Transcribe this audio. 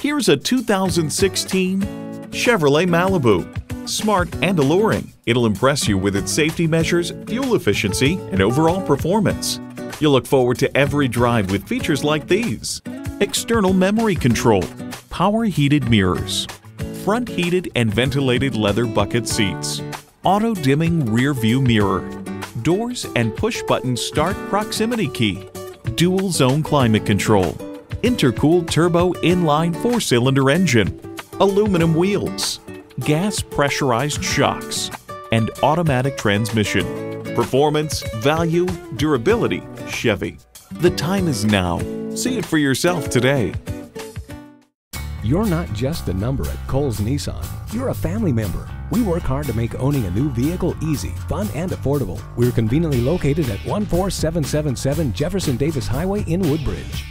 Here's a 2016 Chevrolet Malibu. Smart and alluring, it'll impress you with its safety measures, fuel efficiency, and overall performance. You'll look forward to every drive with features like these. External memory control, power heated mirrors, front heated and ventilated leather bucket seats, auto dimming rear view mirror, doors and push button start proximity key, dual zone climate control, intercooled turbo inline four cylinder engine, aluminum wheels, gas pressurized shocks, and automatic transmission. Performance, value, durability, Chevy. The time is now. See it for yourself today. You're not just a number at Cowles Nissan. You're a family member. We work hard to make owning a new vehicle easy, fun, and affordable. We're conveniently located at 14777 Jefferson Davis Highway in Woodbridge.